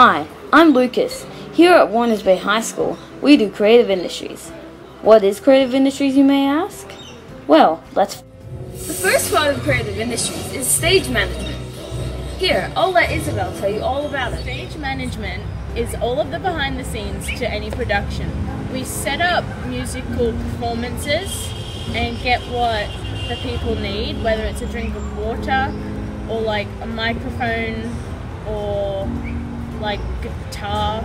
Hi, I'm Lucas. Here at Warners Bay High School, we do creative industries. What is creative industries, you may ask? Well, let's. The first part of creative industries is stage management. Here, I'll let Isabel tell you all about it. Stage management is all of the behind the scenes to any production. We set up musical performances and get what the people need, whether it's a drink of water or like a microphone or like guitar.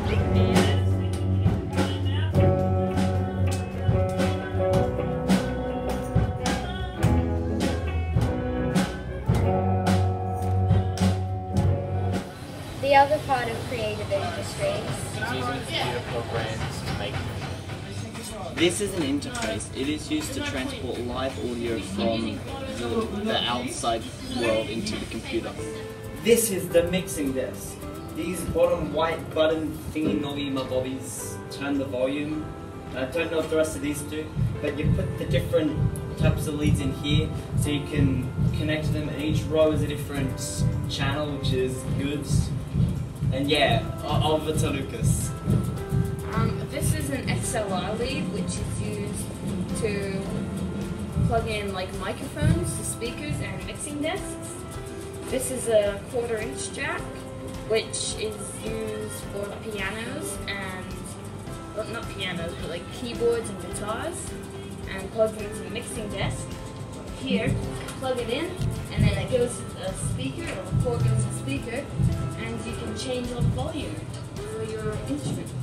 The other part of creative industries. using computer programs to make This is an interface. It is used to transport live audio from the, the outside world into the computer. This is the mixing desk. These bottom white button thingy nobby mabobbies turn the volume. I don't know if the rest of these do, but you put the different types of leads in here so you can connect them and each row is a different channel which is good. And yeah, over to Lucas. Um, this is an XLR lead, which is used to plug in like microphones, speakers, and mixing desks. This is a quarter inch jack, which is used for pianos and, well, not pianos, but like keyboards and guitars, and plugs into the mixing desk. Here, plug it in, and then it goes to a speaker, or the cord goes to the speaker, and you can change the volume for your instrument.